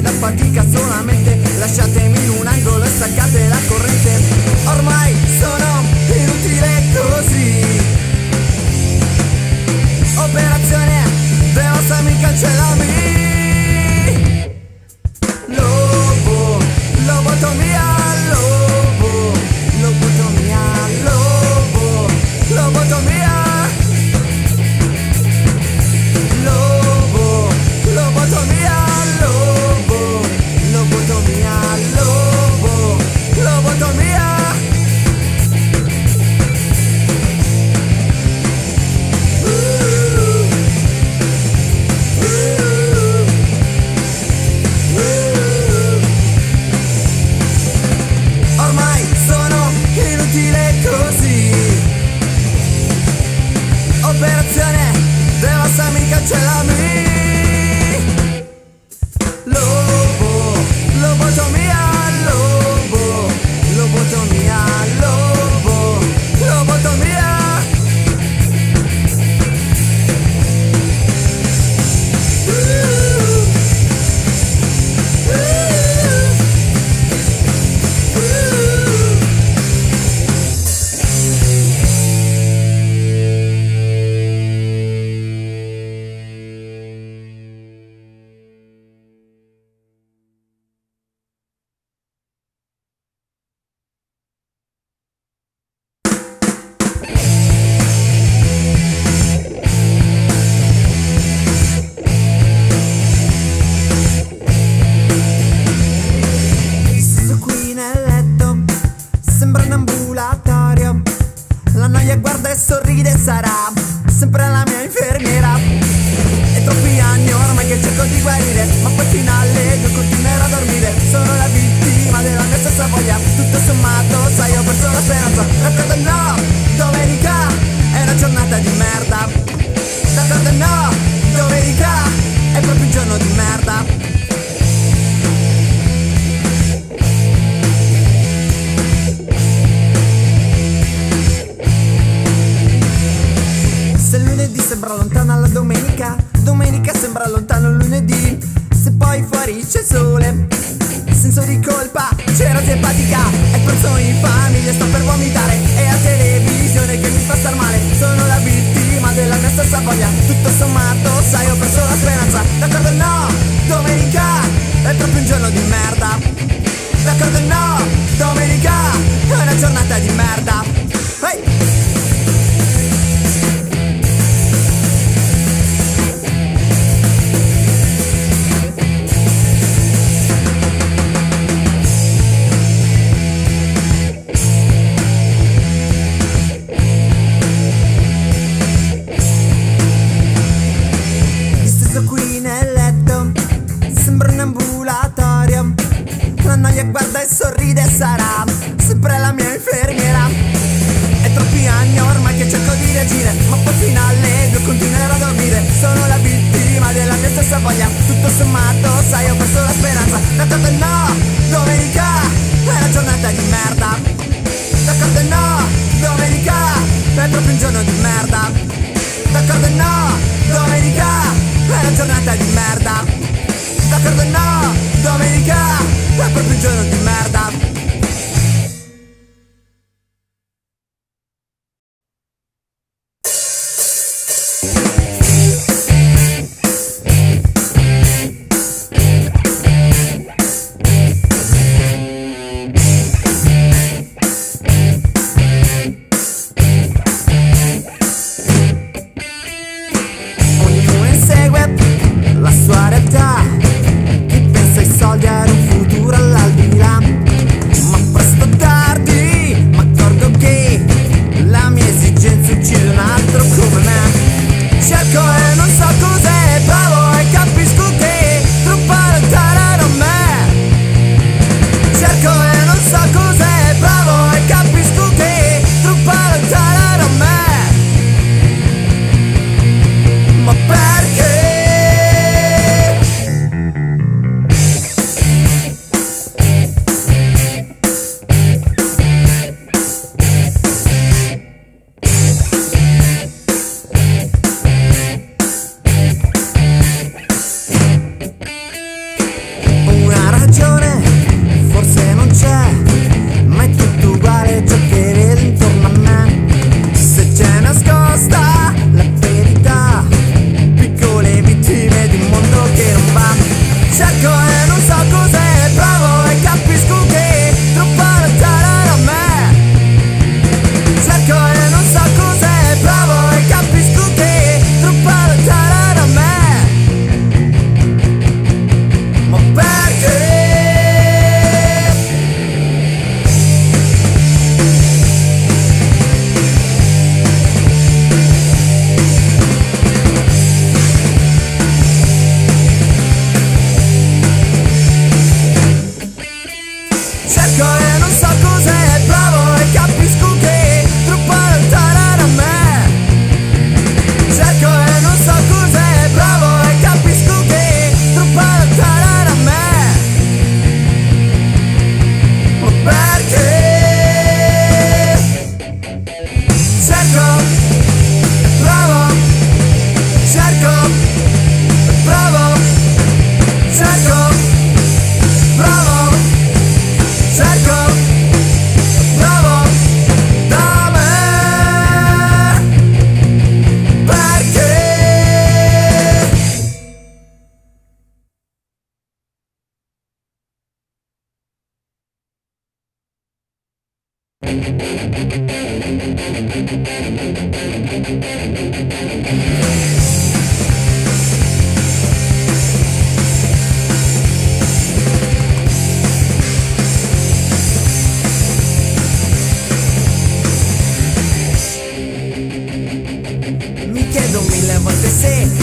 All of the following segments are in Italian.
da fatica solamente. Lasciatemi in un angolo e staccate la corrente. Ormai 的ですさら。senso di colpa. C'era simpatica e penso in famiglia sto per vomitare. È a televisione che mi fa star male. Sono la vittima della mia stessa voglia. Tutto sommato sai ho perso la speranza. D'accordo Pincharon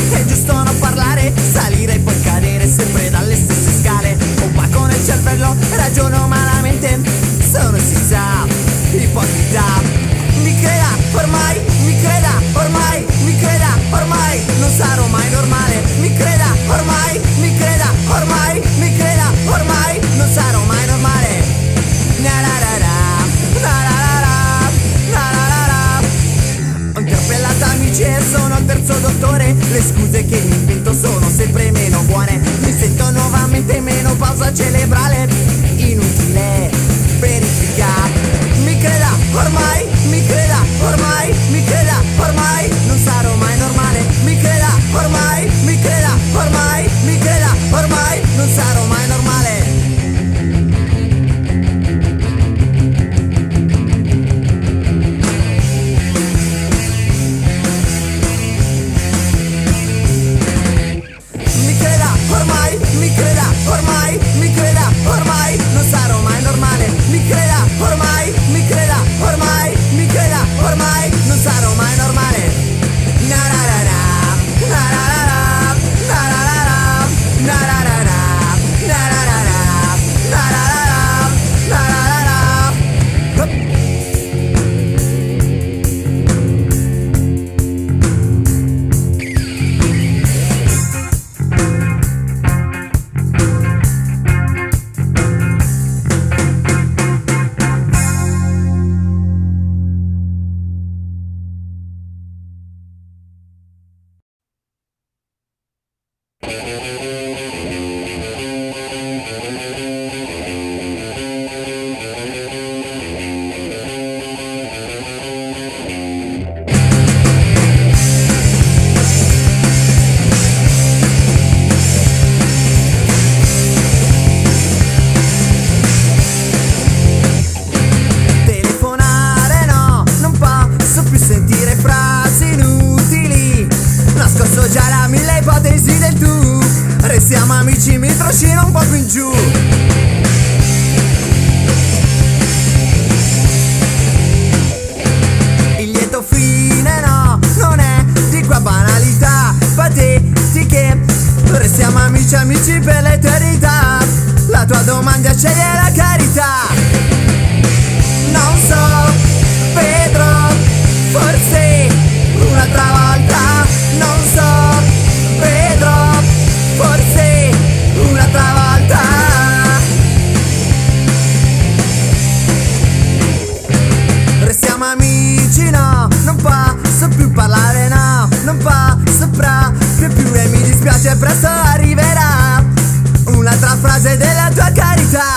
È giusto non parlare, salire e poi cadere sempre dalle stesse scale. Un nel cervello, ragiono Restiamo amici amici per l'eternità. La tua domanda sceglie la carità. Non so, vedrò, forse un'altra volta. Non so, vedrò, forse un'altra volta. Restiamo amici no, non posso più parlare no? Non posso pra piace più e mi dispiace presto arriverà Un'altra frase della tua carità.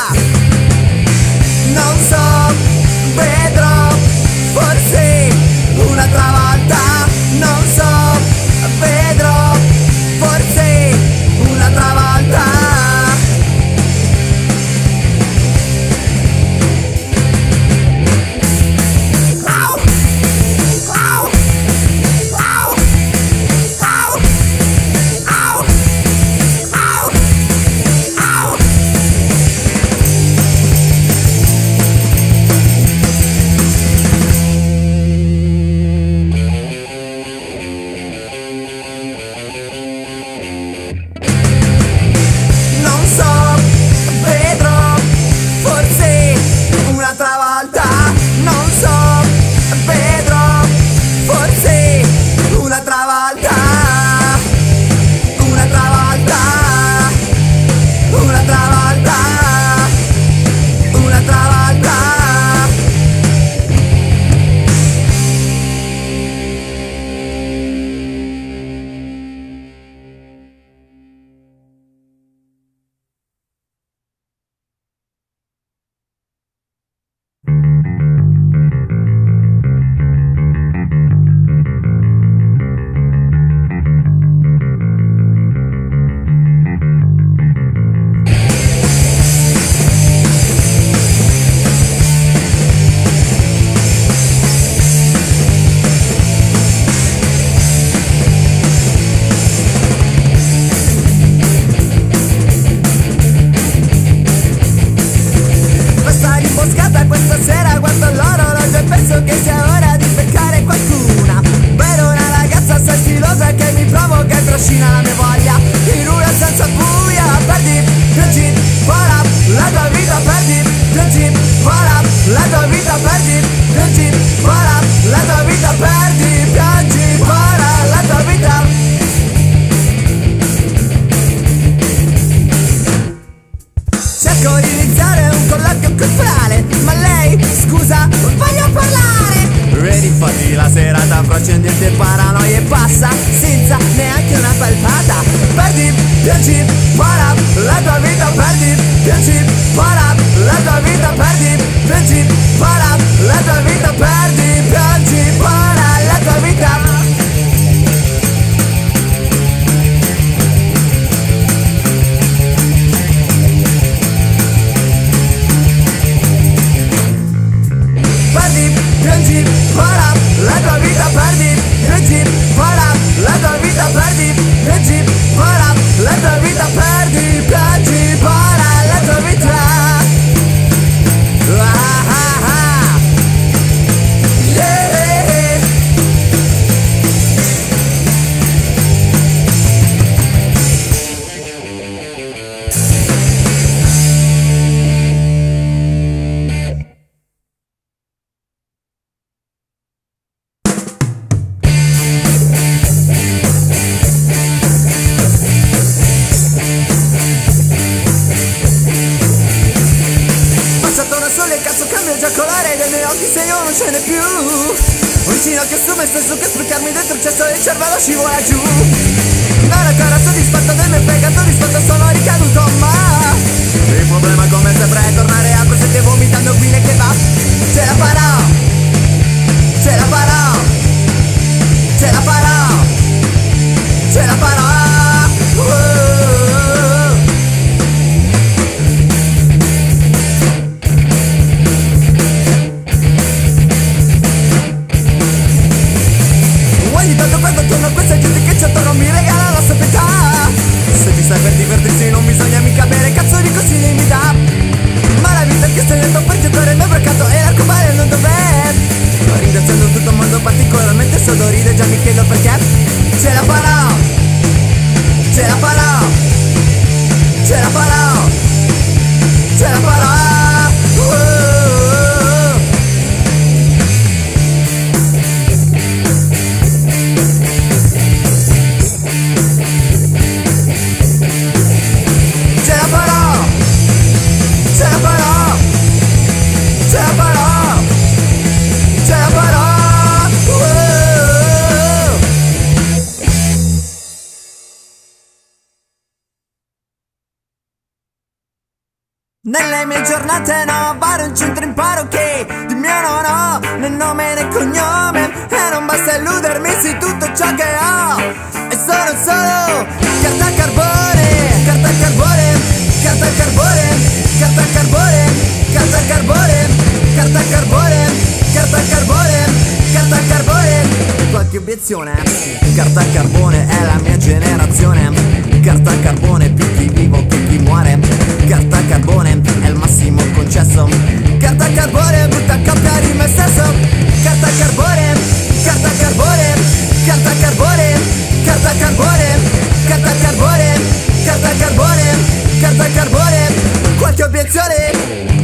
le mie giornate no. Vado in centro imparo che di mio non ho Né nome né cognome. E non basta illudermi su tutto ciò che ho. E sono solo carta carbone Carta a carbone Carta a carbone Carta a carbone Carta a carbone Carta a carbone Carta a carbone Carta a carbone. Qualche obiezione? Carta a carbone è la mia generazione. Carta a carbone que bien solide